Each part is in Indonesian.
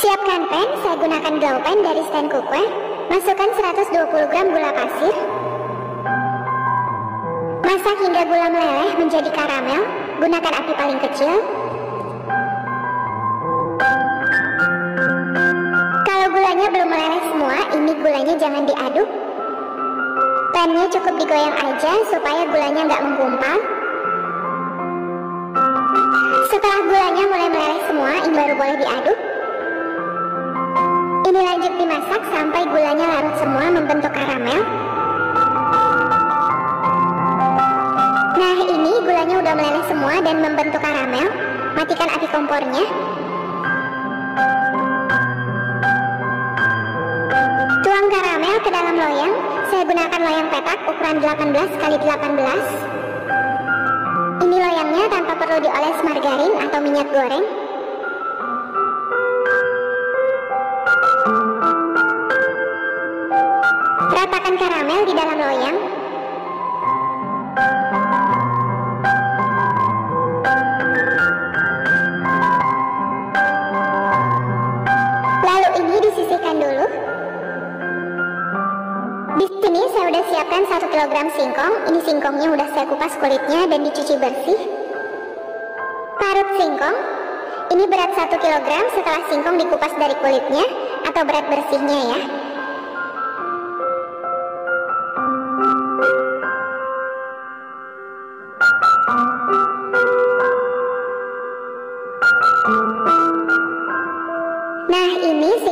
Siapkan pen, saya gunakan glow pen dari stand cookware. Masukkan 120 gram gula pasir. Masak hingga gula meleleh menjadi karamel. Gunakan api paling kecil. Kalau gulanya belum meleleh semua, ini gulanya jangan diaduk. Pennya cukup digoyang aja supaya gulanya nggak menggumpal. Setelah gulanya mulai meleleh semua, ini baru boleh diaduk. Ini lanjut dimasak sampai gulanya larut semua membentuk karamel. Nah ini gulanya udah meleleh semua dan membentuk karamel. Matikan api kompornya. Tuang karamel ke dalam loyang. Saya gunakan loyang petak ukuran 18 x 18. Ini loyangnya tanpa perlu dioles margarin atau minyak goreng. Ratakan karamel di dalam loyang. Lalu ini disisihkan dulu. Di sini saya udah siapkan 1 kg singkong. Ini singkongnya udah saya kupas kulitnya dan dicuci bersih. Parut singkong. Ini berat 1 kg setelah singkong dikupas dari kulitnya atau berat bersihnya ya.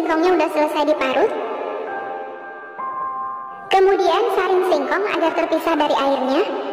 Singkongnya udah selesai diparut. Kemudian saring singkong agar terpisah dari airnya.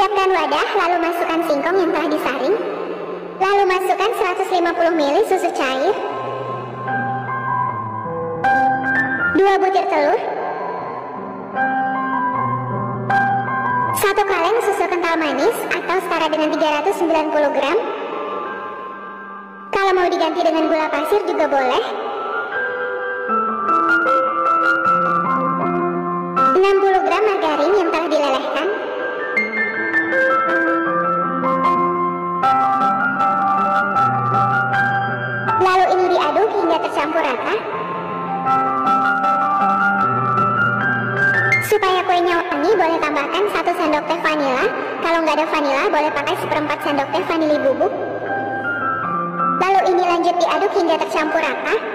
Siapkan wadah, lalu masukkan singkong yang telah disaring. Lalu masukkan 150 ml susu cair. 2 butir telur. Satu kaleng susu kental manis atau setara dengan 390 gram. Kalau mau diganti dengan gula pasir juga boleh. Supaya kuenya wangi, boleh tambahkan 1 sendok teh vanila. Kalau nggak ada vanila, boleh pakai seperempat sendok teh vanili bubuk. Lalu ini lanjut diaduk hingga tercampur rata.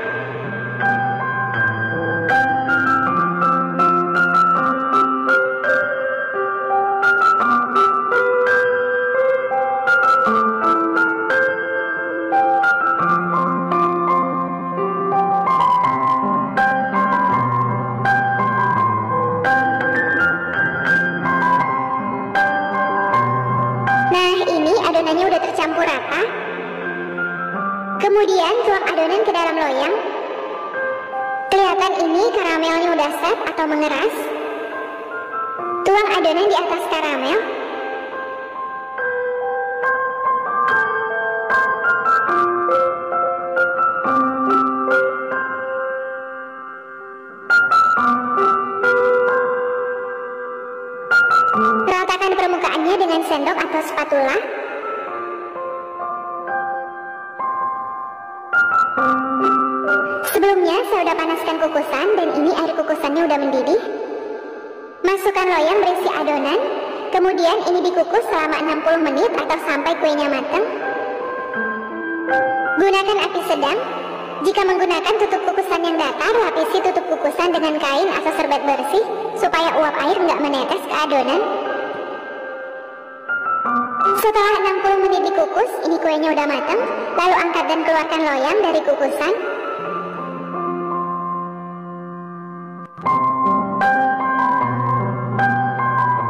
Rata. Kemudian tuang adonan ke dalam loyang. Kelihatan ini karamelnya udah set atau mengeras. Tuang adonan di atas karamel. Ratakan permukaannya dengan sendok atau spatula. Kukusan dan ini air kukusannya udah mendidih. Masukkan loyang berisi adonan, kemudian ini dikukus selama 60 menit atau sampai kuenya matang. Gunakan api sedang. Jika menggunakan tutup kukusan yang datar, lapisi tutup kukusan dengan kain atau serbet bersih supaya uap air nggak menetes ke adonan. Setelah 60 menit dikukus, ini kuenya udah matang. Lalu angkat dan keluarkan loyang dari kukusan.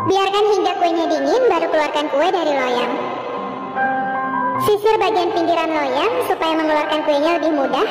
Biarkan hingga kuenya dingin, baru keluarkan kue dari loyang. Sisir bagian pinggiran loyang supaya mengeluarkan kuenya lebih mudah.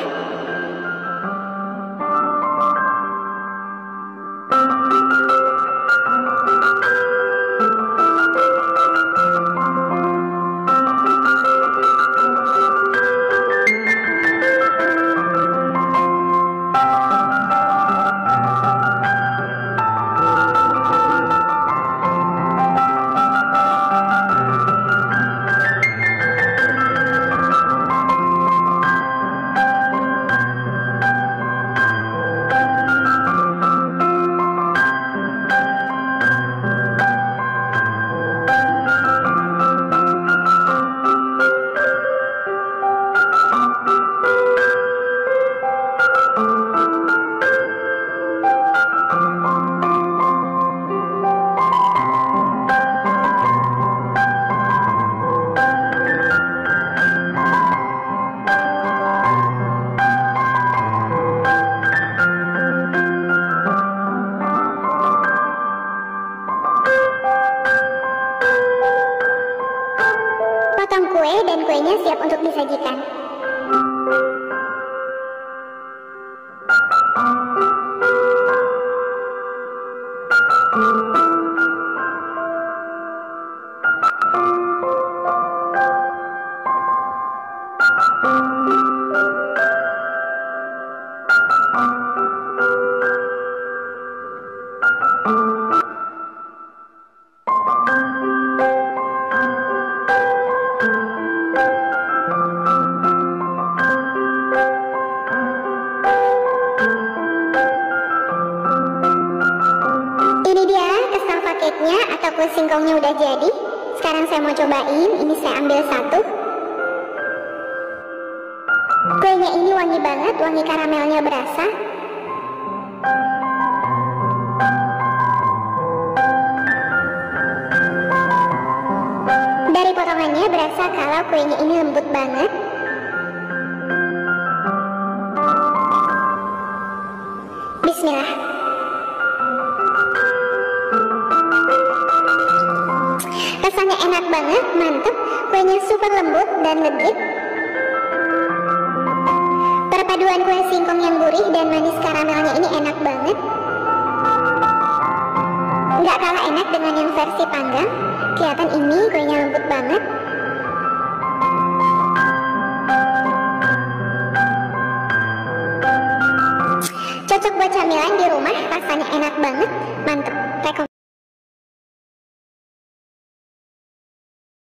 Dan kuenya siap untuk disajikan. Singkongnya udah jadi. Sekarang saya mau cobain, ini saya ambil satu. Kuenya ini wangi banget, wangi karamelnya berasa. Dari potongannya berasa kalau kuenya ini lembut banget. Enak banget, mantep. Kuenya super lembut dan legit. Perpaduan kue singkong yang gurih dan manis karamelnya ini enak banget. Nggak kalah enak dengan yang versi panggang. Kelihatan ini kuenya lembut banget. Cocok buat camilan di rumah, rasanya enak banget.